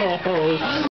Oh.